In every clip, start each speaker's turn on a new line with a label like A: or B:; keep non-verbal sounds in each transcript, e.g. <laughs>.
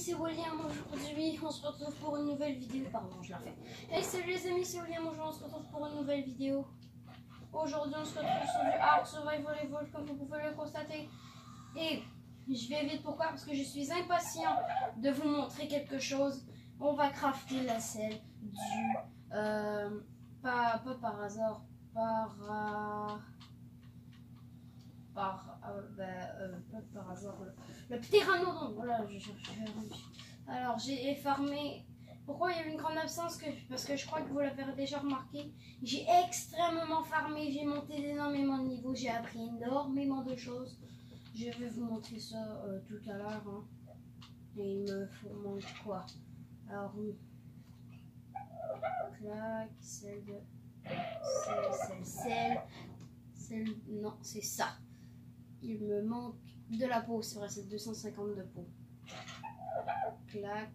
A: c'est William. Aujourd'hui, on se retrouve pour une nouvelle vidéo. Pardon, je la fais. Hey, salut les amis, c'est William. Aujourd'hui, on se retrouve pour une nouvelle vidéo. Aujourd'hui, on se retrouve sur du Ark Survival Evolved, comme vous pouvez le constater. Et je vais vite, pourquoi? Parce que je suis impatient de vous montrer quelque chose. On va crafter la selle du... Euh, pas, pas par hasard, par... euh, par, euh, ben, euh, par hasard, le, le pteranodon, voilà, je cherchais. Alors, j'ai farmé. Pourquoi il y a une grande absence Parce que je crois que vous l'avez déjà remarqué. J'ai extrêmement farmé, j'ai monté énormément de niveaux, j'ai appris énormément de choses. Je vais vous montrer ça euh, tout à l'heure. hein. Et il me faut manque quoi? Alors, oui. Clac, celle de. Celle, celle. Celle. Non, c'est ça. Il me manque de la peau, c'est vrai, c'est 250 de peau. Clac.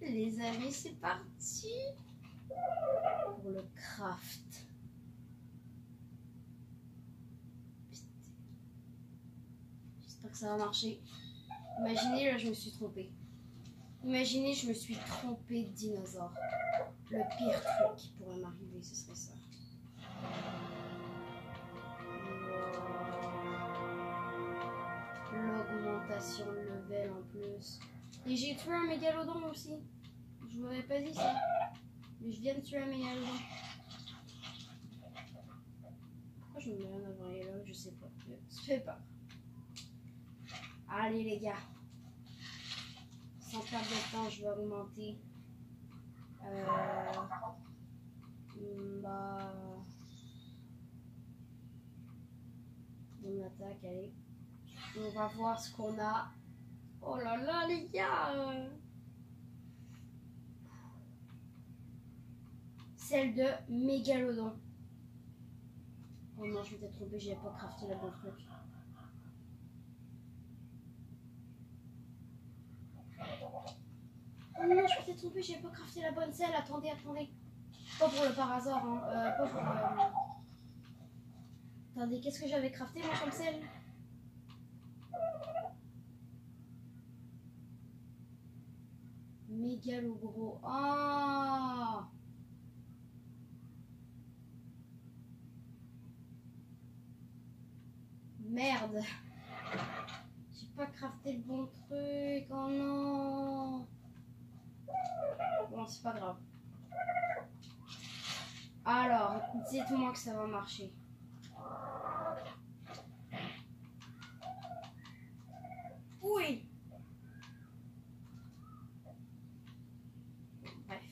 A: Les amis, c'est parti pour le craft. J'espère que ça va marcher. Imaginez, là, je me suis trompée. Imaginez, je me suis trompée de dinosaure. Le pire truc qui pourrait m'arriver, ce serait ça. L'augmentation de level en plus. Et j'ai tué un mégalodon aussi. Je vous avais pas dit ça. Mais je viens de tuer un mégalodon. Pourquoi je me mets en avant là Je sais pas. Je sais pas. Allez les gars. Sans perdre de temps, je vais augmenter. Euh, bah, mon attaque, allez. On va voir ce qu'on a. Oh là là, les gars! euh. Celle de Mégalodon. Oh non, je m'étais trompée, j'avais pas crafté la bonne truc. Oh non, je m'étais trompée, j'avais pas crafté la bonne selle. Attendez, attendez. Pas pour le par hasard, hein. euh, euh, Attendez, qu'est-ce que j'avais crafté moi comme selle? Mégalo gros. Ah Merde. J'ai pas crafté le bon truc. Oh non. Bon, c'est pas grave. Alors, dites-moi que ça va marcher. Oui. Bref.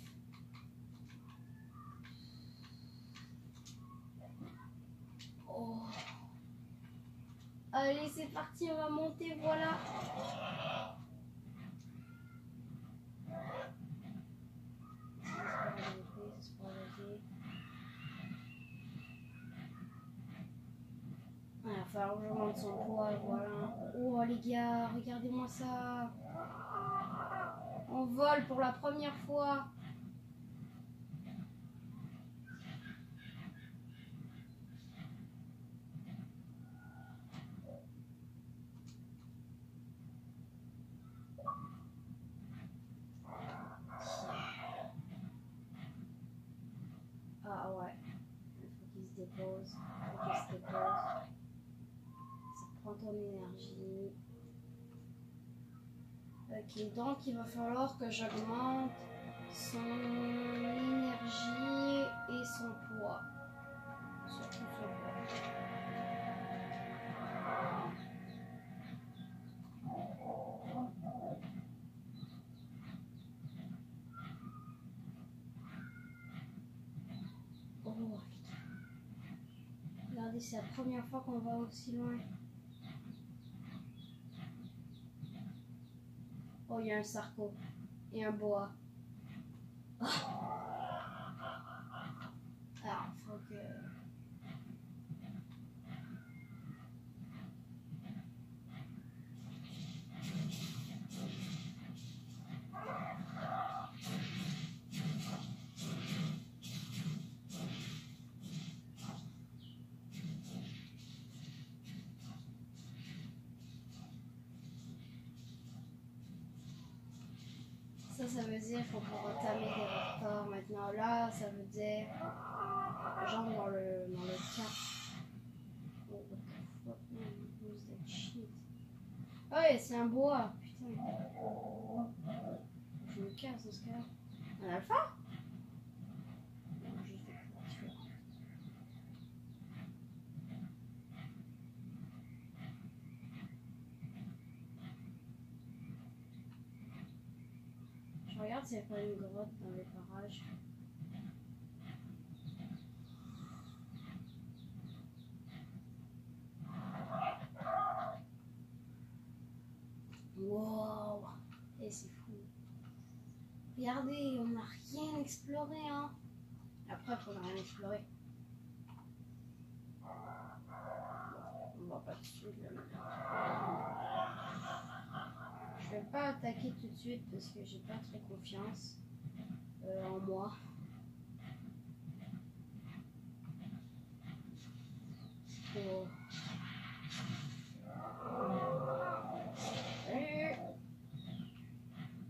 A: Oh. Allez, c'est parti, on va monter, voilà. Il va falloir que je monte son poids, voilà. Oh les gars, On vole pour la première fois. Ah ouais. Il faut qu'il se dépose. Il faut qu'il se dépose. Ça prend ton énergie. Donc il va falloir que j'augmente son énergie et son poids. Surtout son poids. Oh. Regardez, c'est la première fois qu'on va aussi loin. Oh, il y a un sarco et un boa. Oh. Ça, ça veut dire qu'il faut pouvoir tamer des retards. Maintenant, là, ça veut dire. Genre dans le, dans le camp. Oh? Ah ouais, c'est un bois. Putain. Je me casse dans ce cas-là. Un alpha? Non, juste des créatures. Je regarde s'il n'y a pas une dans les parages. Wow! Et c'est fou. Regardez, on n'a rien exploré, hein. Après, on n'a rien exploré. On va pas tout de. Je vais pas attaquer tout de suite parce que j'ai pas très confiance en moi. Salut.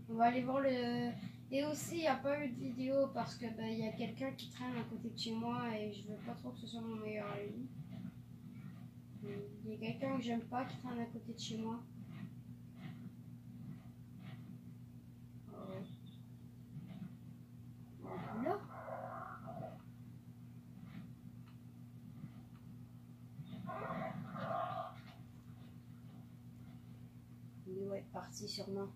A: On va aller voir le. Et aussi, il n'y a pas eu de vidéo parce que ben, il y a quelqu'un qui traîne à côté de chez moi et je veux pas trop que ce soit mon meilleur ami. Il y a quelqu'un que j'aime pas qui traîne à côté de chez moi. Euh, Il doit être parti sûrement.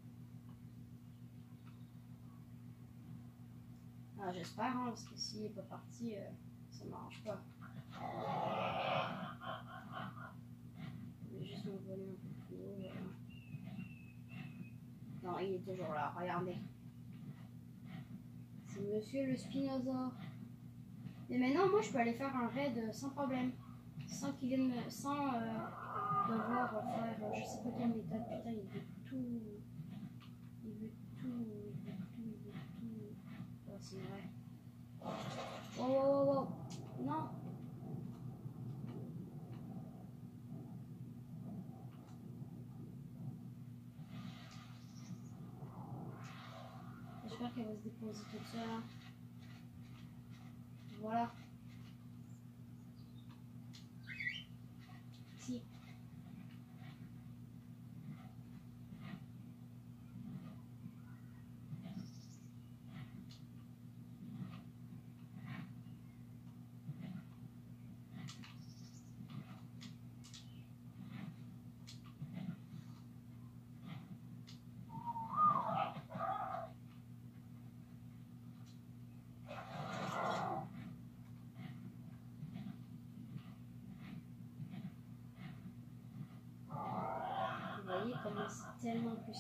A: Ah, j'espère, hein, parce que s'il n'est pas parti, euh, ça ne m'arrange pas. Je vais juste un peu plus haut. Non, il est toujours là, regardez. Monsieur le Spinosaure. Mais maintenant, moi, je peux aller faire un raid sans problème. Sans qu'il vienne. Sans euh, devoir faire euh, je sais pas quelle méthode. Putain, il veut tout. Il veut tout. Il veut tout. Il veut tout. Oh, c'est vrai. Oh, oh, oh, oh. Non. J'espère qu'elle va se déposer toute seule. hein. Voilà. Si. Vous voyez comment c'est tellement En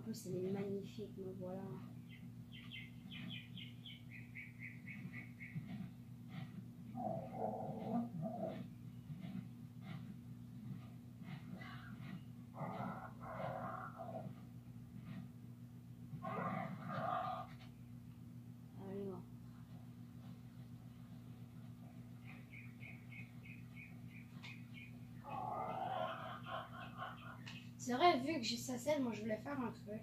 A: plus, elle est magnifique, me voilà. Allez, bon. C'est vrai, vu que j'ai sa selle, moi je voulais faire un truc.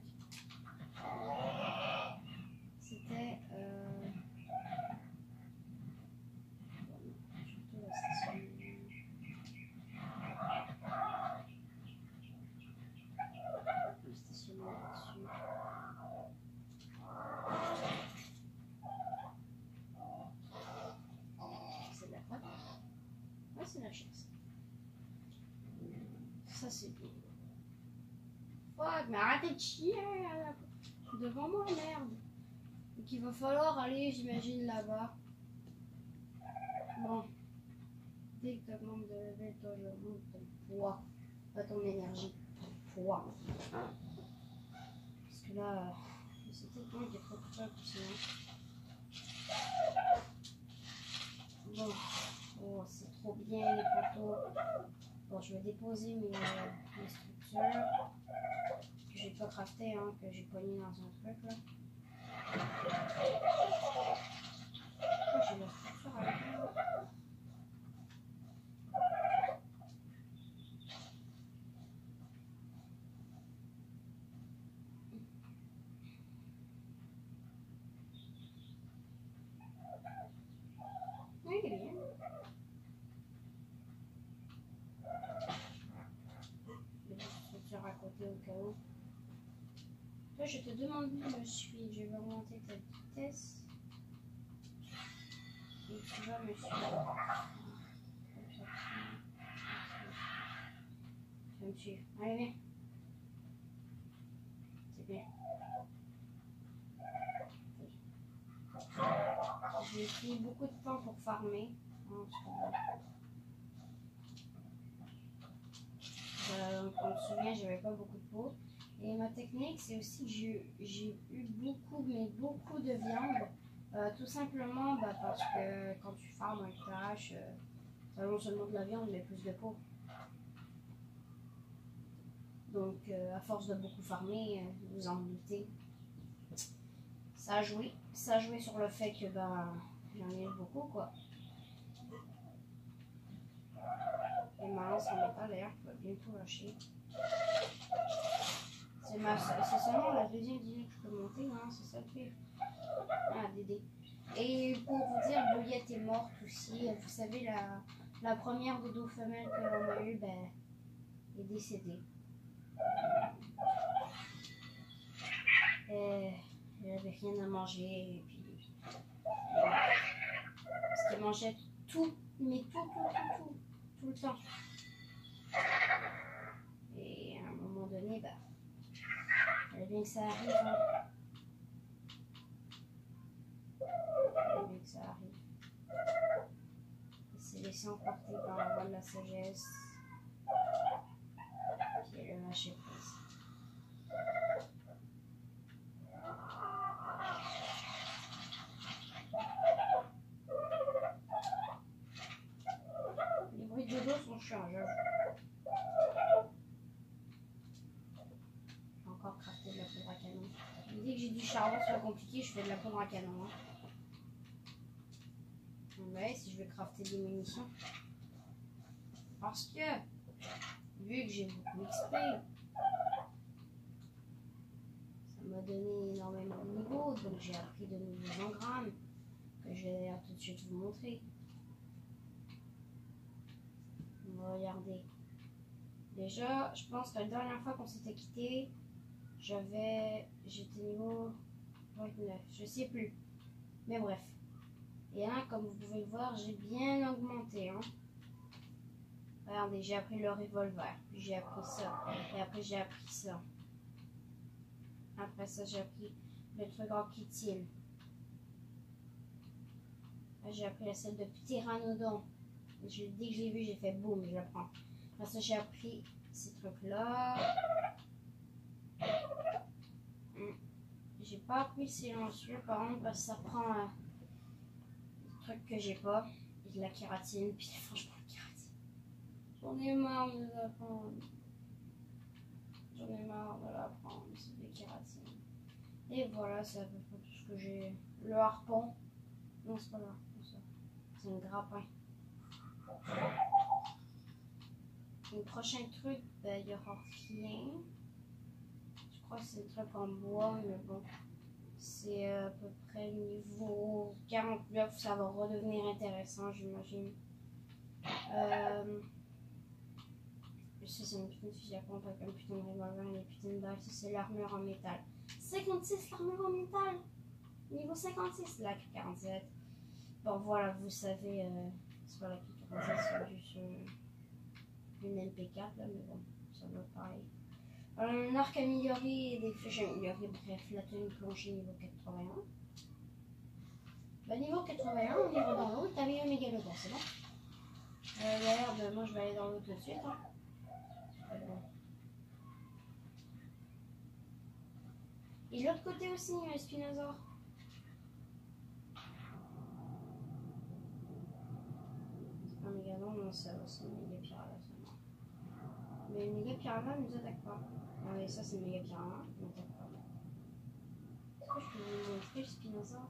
A: De chier devant moi, merde. Donc il va falloir aller, j'imagine, là-bas. Bon. Dès que tu augmentes de level, toi, j'augmente ton poids. Pas ton énergie. Ton poids. Parce que là, c'est tout le temps qu'il faut que ça sinon. Bon. Oh, c'est trop bien les poteaux. Bon, je vais déposer mes, structures j'ai pas crafté, hein, que j'ai pogné dans un truc là. J'ai la structure à côté au cas où. Après, je te demande de me suivre. Je vais augmenter ta vitesse. Et tu vas me suivre. Tu me suivre. Allez. C'est bien. J'ai pris beaucoup de temps pour farmer. Euh, on se souvient, j'avais pas beaucoup de peau. Et ma technique, c'est aussi que j'ai eu beaucoup, mais beaucoup de viande. Euh, tout simplement bah, parce que quand tu farmes un crash, euh, non seulement de la viande, mais plus de peau. Donc, euh, à force de beaucoup farmer, vous en doutez, ça a joué. Ça a joué sur le fait que ben, j'en ai beaucoup, quoi. Et ma lance en métal, d'ailleurs, va bientôt lâcher. C'est seulement la deuxième dizaine que je peux monter, c'est ça le pire. Ah, Dédé. Et pour vous dire, Bouillette est morte aussi. Vous savez, la, la première dodo femelle que l'on a eue, ben, est décédée. Et, elle n'avait rien à manger. Et puis, parce qu'elle mangeait tout, mais tout, tout, tout, tout, tout le temps. Et à un moment donné, bah, elle bien que ça arrive. Hein. Elle bien que ça arrive. Elle s'est laissée emporter par la voie de la sagesse. Puis elle a lâché prise. Les bruits de dos sont chiants, charbon soit compliqué, je fais de la poudre à canon. Hein. Ouais, si je veux crafter des munitions. Parce que, vu que j'ai beaucoup d'XP, ça m'a donné énormément de niveau, donc j'ai appris de nouveaux engrammes que je vais tout de suite vous montrer. Regardez. Déjà, je pense que la dernière fois qu'on s'était quitté, j'avais. J'étais niveau je sais plus. Mais bref. Et là, comme vous pouvez le voir, j'ai bien augmenté. Hein. Regardez, j'ai appris le revolver, puis j'ai appris ça, et après j'ai appris ça. Après ça, j'ai appris le truc en kitine. J'ai appris la selle de pteranodon. dès que j'ai vu, j'ai fait boum, je la prends. Après ça, j'ai appris ces trucs-là. J'ai pas appris silencieux par contre parce que ça prend un truc que j'ai pas. Et de la kératine. Puis franchement la kératine. J'en ai marre de la prendre. J'en ai marre de la prendre. C'est des kératines. Et voilà, c'est à peu près tout ce que j'ai. Le harpon. Non, c'est pas le harpon ça. C'est un grappin. Le prochain truc, ben, il y aura rien c'est un truc en bois, mais bon. C'est à peu près niveau 49, ça va redevenir intéressant, j'imagine. Euh, c'est une putain de fusil à pompe avec un putain de revolver et putain de balle. C'est l'armure en métal. 56, l'armure en métal! Niveau 56, la 47. Bon, voilà, vous savez, euh, c'est pas la 47, c'est juste une MP4, là, mais bon, ça va pareil. Un arc amélioré et des flèches améliorées. Bref, la tenue plancher niveau 81. Bah, niveau 81, on ira dans l'eau. T'avais un mégalodon, c'est bon euh, D'ailleurs, moi je vais aller dans l'eau tout de suite. Hein. Et l'autre côté aussi, a un spinosaure. C'est pas un mégalodon, non, c'est un méga piranha Mais le méga piranha ne nous attaque pas. Ah oui, ça c'est méga bien. Est-ce que je peux vous montrer le spinosaure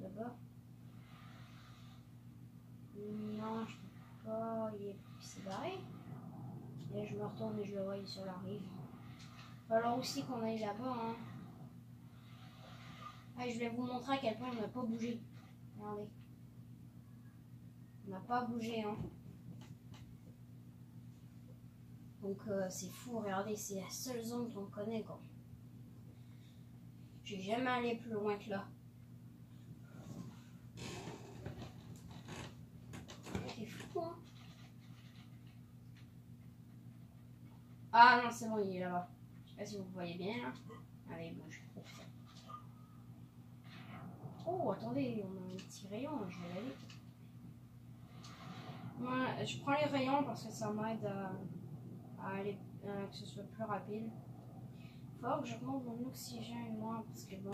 A: Là-bas? Non, je peux pas. Il est c'est barré. Et je me retourne et je le vois, sur la rive. Alors aussi qu'on aille là-bas. Hein. Ah, je voulais vous montrer à quel point il n'a pas bougé. Regardez. Il n'a pas bougé, hein. Donc euh, c'est fou, regardez, c'est la seule zone qu'on connaît quoi. J'ai jamais allé plus loin que là. C'est fou, hein? Ah non, c'est bon, il est là-bas. Je sais pas si vous voyez bien, là. Allez, bouge. Oh, attendez, on a un petit rayon, je vais aller. Moi, je prends les rayons parce que ça m'aide à, à aller, à que ce soit plus rapide. Faut que j'augmente mon oxygène, moi, parce que bon.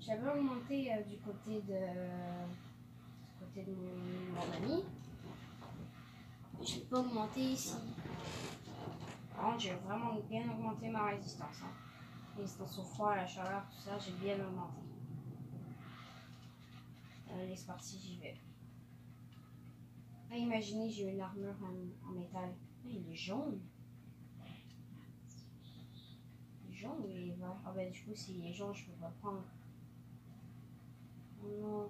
A: J'avais augmenté euh, du côté de, du côté de mon, ami. Je pas augmenté ici. Par contre, j'ai vraiment bien augmenté ma résistance. Hein. Résistance au froid, à la chaleur, tout ça, j'ai bien augmenté. Allez, c'est parti, j'y vais. Ah, imaginez, j'ai une armure en, métal. Il est jaune. Il est jaune ou il est vert? Ah ben du coup, s'il est jaune, je peux pas prendre. Oh non.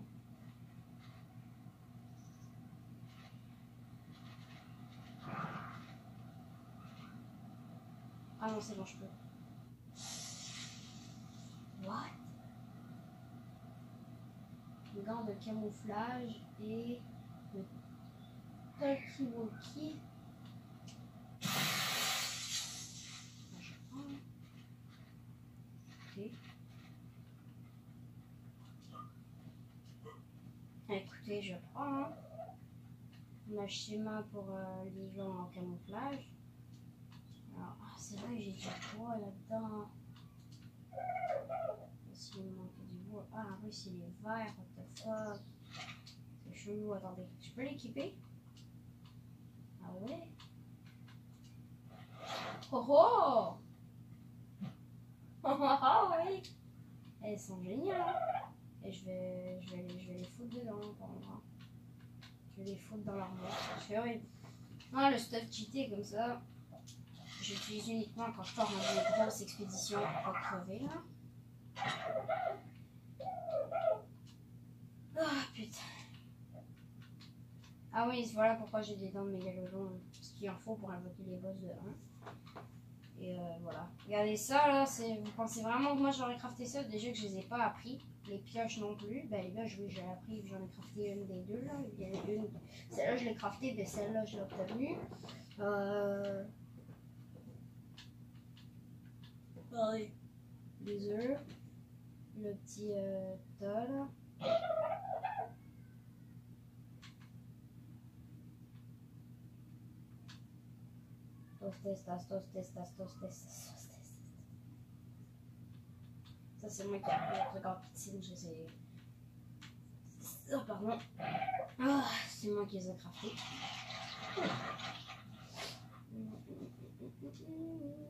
A: Ah non, c'est bon, je peux. What? Le gant de camouflage et le talkie-walkie. Ah, je prends. Ok. Écoutez, je prends. On a schéma pour euh, les gens en camouflage. Alors, ah, c'est vrai que j'ai du bois là-dedans. S'il me manque du bois. Ah, oui, c'est les verts, what the fuck. C'est chelou, attendez. Je peux l'équiper? Ah ouais? Oh oh <laughs> Oh oh, oh oui Elles sont géniales. Et je vais, je vais, je vais les foutre dedans pour. Je vais les foutre dans l'armoire. C'est horrible. Ah, le stuff cheaté comme ça. J'utilise uniquement quand je pars dans une expédition pour crever là. Ah putain. Ah oui, voilà pourquoi j'ai des dents de mégalodon. Ce qu'il en faut pour invoquer les boss de 1. Et euh, voilà. Regardez ça là. Vous pensez vraiment que moi j'aurais crafté ça? Déjà que je les ai pas appris. Les pioches non plus. Ben les oui, j'ai appris. J'en ai crafté une des deux là. Il y en a une. Celle-là je l'ai craftée, mais celle-là je l'ai obtenue. Euh. Pareil. Les œufs. Le petit euh, tas là. Tostes, tostes, tostes, tostes, tostes. Ça, c'est moi qui ai appris le truc en piscine, je sais. Oh, pardon. Ah, c'est moi qui les ai craftés.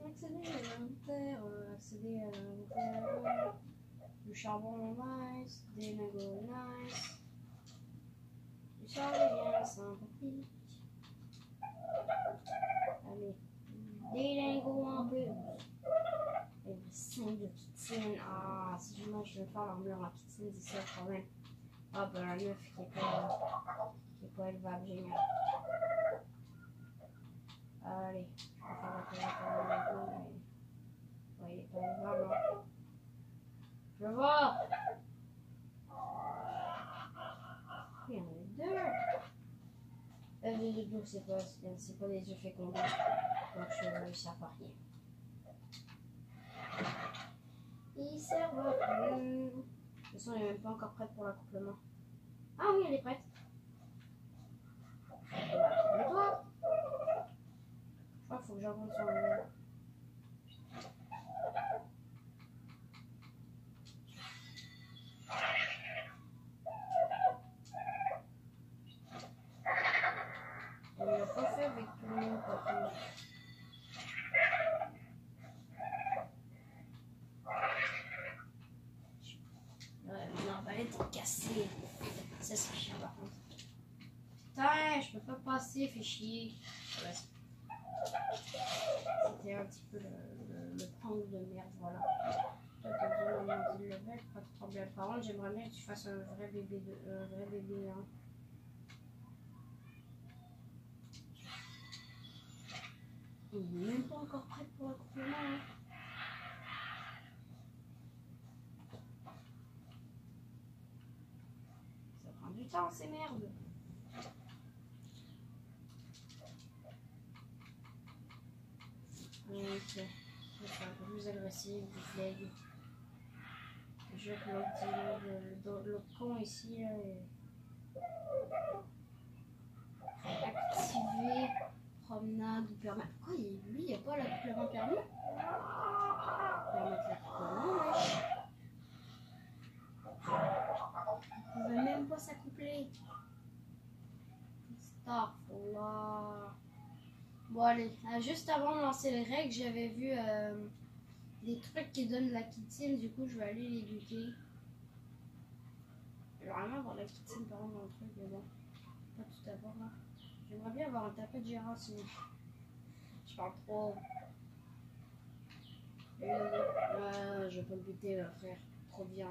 A: Accéder à l'inventaire, accéder à. Du charbon, nice. Des lingots, nice. Du charbon. Allez. Des lingots en plus. Et des 5 de kitine. Ah, si je veux faire en kitine, c'est ça le problème. Ah, ben un œuf qui est pas, qui est pas élevable, génial. Allez, je vais faire la colère lingot, mais. Ouais, il est pas élevable, non. Je voir. Il y en a deux. Deux, c'est pas, c'est pas des œufs fécondés. Donc, euh, ils servent à rien. Ils servent rien. De toute façon, elle est même pas encore prête pour l'accouplement. Ah oui, elle est prête. Je crois qu'il faut que j'augmente son level. On l'a pas fait avec tout le fait chier. C'était un petit peu le, le, prank de merde, voilà. Toi, t'as besoin d'un level, pas de problème. Par contre, j'aimerais bien que tu fasses un vrai bébé, de, un vrai bébé, hein. Il même pas encore prêt pour l'accouplement, hein. Ça prend du temps, ces merdes.
B: Ok. Je faire un peu plus agressif, du flag. Je vais que l'autre le- l'autre con ici là. est-
A: Activer promenade permis. Pourquoi lui, il n'y a pas l'accouplement permis?
B: Permettre l'accouplement, wesh.
A: Il ne pouvait même pas s'accoupler. Starfallah. Bon, allez. euh, juste avant de lancer les règles, j'avais vu euh, des trucs qui donnent de la chitine. Du coup, je vais aller les goûter. J'aimerais vraiment avoir la chitine par exemple dans le truc, mais bon. Pas tout avoir là. J'aimerais bien avoir un tapis de gérant sinon. Je parle trop.
B: Ah, je vais pas le buter, là, frère. Trop
A: vieux.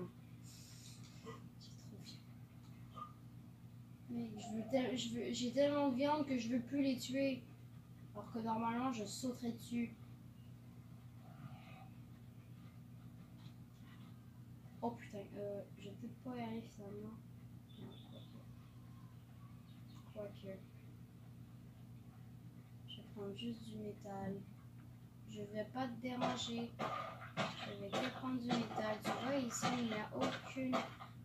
A: Mais je veux- j'ai tellement de viande que je veux plus les tuer. Alors que normalement je sauterais dessus. Oh putain, euh, je vais peut-être pas y aller finalement. Quoique. Je vais prendre juste du métal. Je vais pas te déranger. Je vais que prendre du métal. Tu vois, ici, il n'y a aucune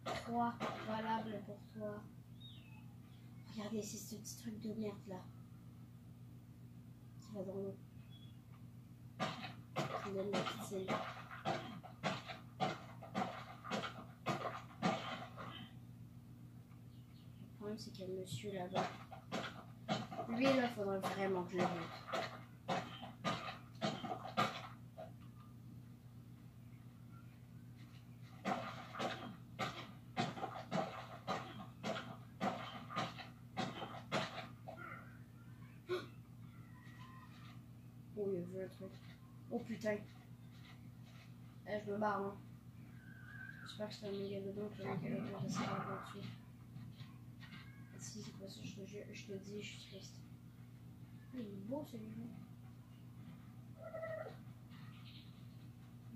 A: croix valable pour toi. Regardez, c'est ce petit truc de merde là. Qui va dans l'eau. Qui me donne la petite île. Le problème, c'est qu'il y a le monsieur là-bas. Lui, là, il faudrait vraiment que je le bute. Oh, il a vu un truc. Oh putain. Eh, je me barre, hein. J'espère que c'est un mégalodon que le mégalodon va se faire dessus. Si c'est pas ça, je te, jure- je te dis, je suis triste. Ah, il est beau celui-là.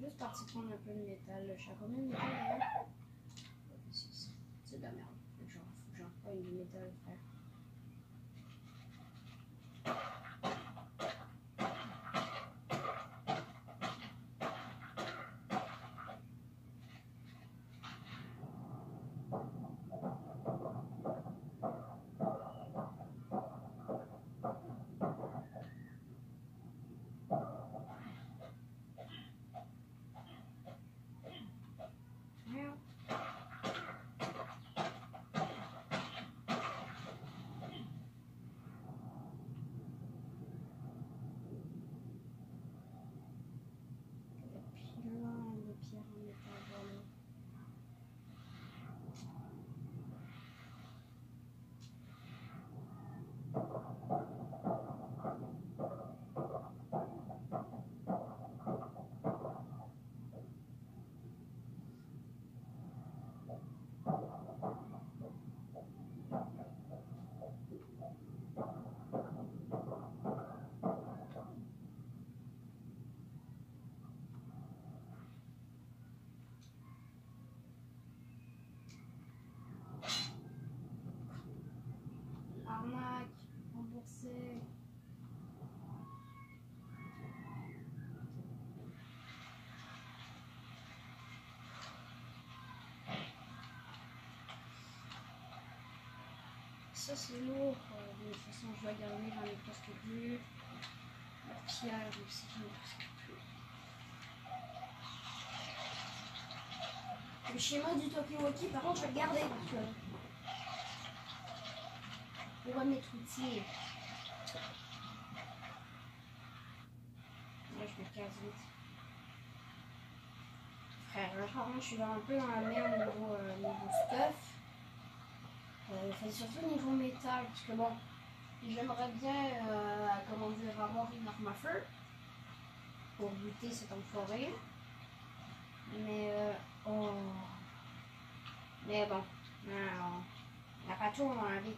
A: Juste parti prendre un peu de métal. Je suis à combien de métal c'est- de la merde. Que j'en prenne du métal, frère. Merde. plein de pierres en métal dans l'eau. Arnaque, remboursé. Ça c'est lourd, euh, de toute façon je dois garder, j'en ai presque plus. La aussi, j'en presque plus. Le schéma du Tokiwoki, par contre, je vais le garder parce que. On mettre outil. Là, je me casse vite. Frère, je suis un peu dans la merde niveau, euh, niveau stuff. Euh, surtout niveau métal, parce que bon, j'aimerais bien, euh, comment dire, avoir une arme à feu pour buter cet enfoiré. Mais, euh, oh. Mais bon, non, on n'a pas tout dans la vie.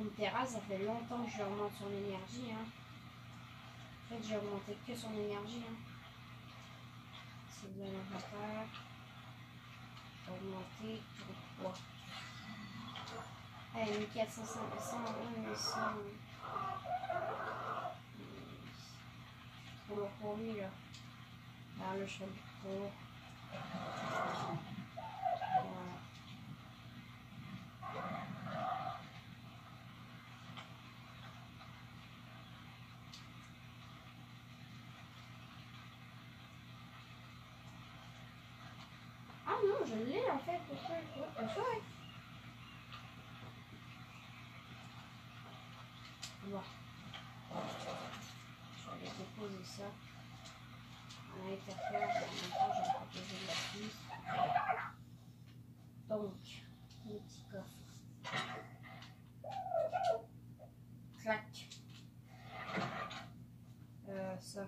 A: Une terrasse, ça fait longtemps que je remonte son énergie. Hein. En fait, j'ai augmenté que son énergie. Hein.
B: Bien inventaire. Augmenter, pourquoi? Hey, 1400, 1, 100. Trop lourd pour lui, là. Là, le du tour. Voilà. Ah non, je l'ai en fait. Pourquoi the fuck Bon. Je vais déposer ça. On a été faire, en même temps, je vais protéger la fille. Donc, le petit coffre. Clac. Euh, ça.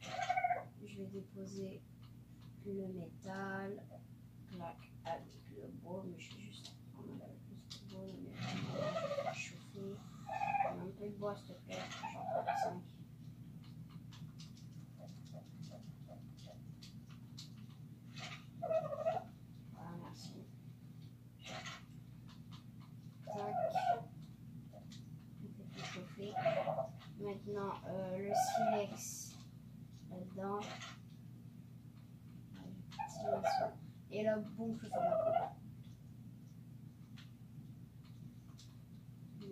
B: Je vais déposer le métal. Clac avec le bois, mais je vais juste prendre un peu plus de bois, le métal, je vais chauffer. Un peu de bois, s'il te plaît. J'en prends 5. Voilà, merci. Tac. On fait tout chauffer. Maintenant, euh, le silex là-dedans. Et là, boum, je fais la peau.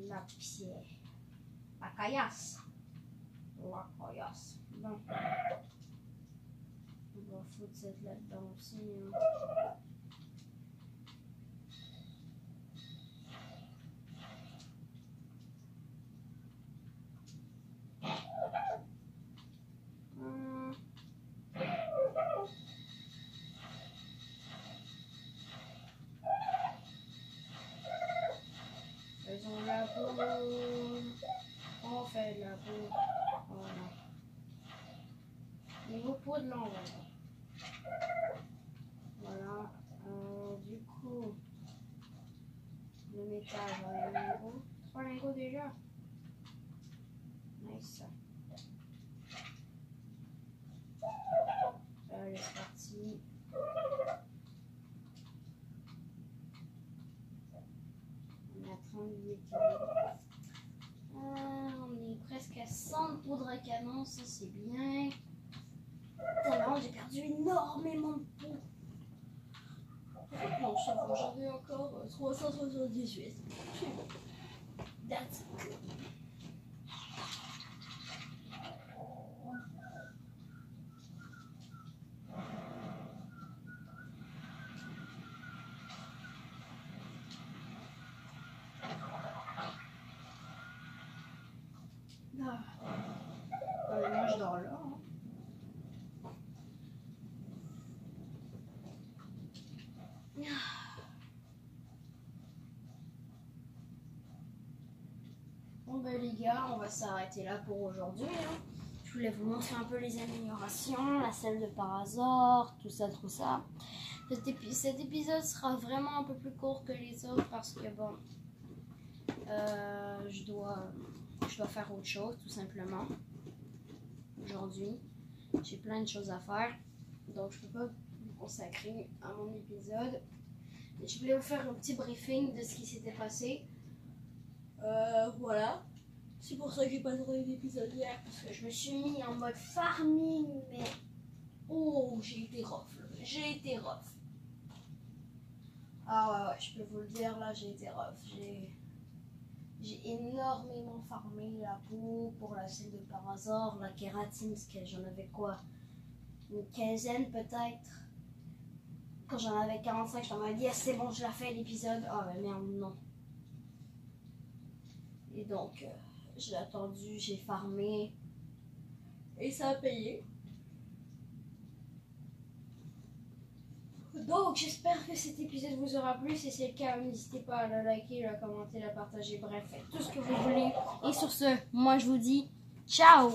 B: La pierre. La caillasse. La caillasse. On fait la peau. Voilà. Niveau peau de l'envers. Voilà. Euh, du coup, le métal, j'en ai un lingot. Trois lingots déjà. Nice. Euh, c'est parti. On a 38
A: Euh, on est presque à 100 de poudre à canon, ça c'est bien. Tellement j'ai perdu énormément de peau. Non, ça va, j'en ai encore euh, 378. C'est bon. That's good. Ah.
B: Euh, moi, je dors là. hein.
A: Bon ben les on va s'arrêter là pour aujourd'hui. hein. Je voulais vous montrer un peu les améliorations, la salle de Parazor, tout ça, tout ça. Cet, épi- cet épisode sera vraiment un peu plus court que les autres parce que bon, euh, je dois, faire autre chose tout simplement. Aujourd'hui, j'ai plein de choses à faire, donc je peux pas me consacrer à mon épisode. Je voulais vous faire un petit briefing de ce qui s'était passé. Euh, voilà. C'est pour ça que j'ai pas tourné d'épisode hier, parce que je me suis mis en mode farming, mais... Oh, j'ai été rough, là. J'ai été rough. Ah ouais, ouais, je peux vous le dire, là, j'ai été rough. J'ai... J'ai énormément farmé la peau pour la selle de Parazor, la kératine, parce que j'en avais quoi? Une quinzaine peut-être Quand j'en avais 45, je t'en avais dit, Ah, c'est bon, je la fais l'épisode. Ah, mais merde, non. Et donc, euh, j'ai attendu, j'ai farmé. Et ça a payé. Donc, j'espère que cet épisode vous aura plu. Si c'est le cas, n'hésitez pas à le liker, le commenter, le partager. Bref, faites tout ce que vous voulez. Et sur ce, moi je vous dis ciao